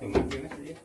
Martínez.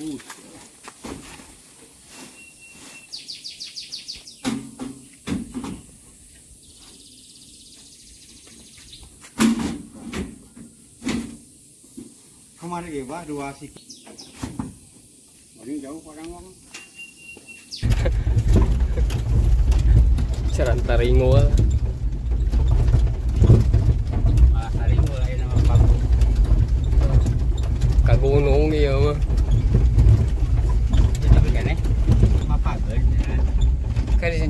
Kemarin ya pak dua sih. Paling jauh padang bang. Ceran taringo. Ah taringo lain ya, nama kampung. Kagunung iya mah.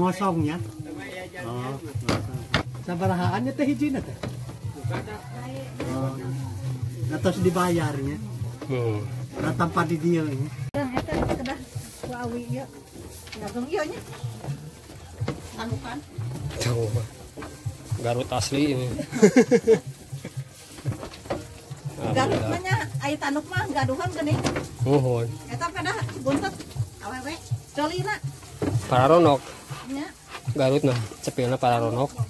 Mosongnya. Sama ya Oh. teh hiji na teh. Bukan dah. Oh. Atas dibayarnya. Hmm. Nah, tanpa di dia. Yang. Garut asli ini. Garut mah nya tanuk mah gaduhan geuning. Nuhun. Eta kedah buntet awewe. Colina Pararonok. nya. Garut nah, cepilna pararonok.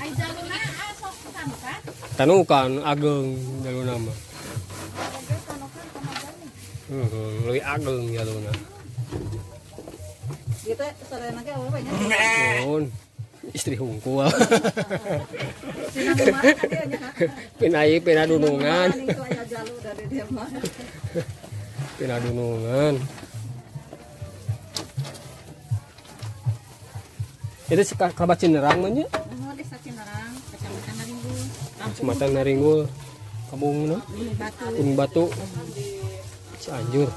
Ai jaluna sok tanukan. Ageng jaluna mah. Tanukan kemajan nih. Heeh, leuwih ageng. Gitu nya. Nuhun. Istri hungkul. Pinai pina dunungan. Pina dunungan. Itu si kabat Cinerang mah nya. Oh, desa Cinerang, Kecamatan Naringgul. Kampung Kecamatan Naringgul. Kampung na, Bumi Batu. Gunung Batu. Cianjur.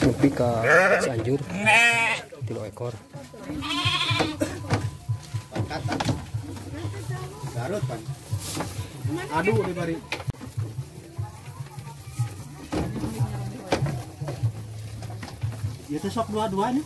Nepi ke Cianjur. Tiga ekor. Garut. Aduh di bari. Ya teh sok dua-duanya.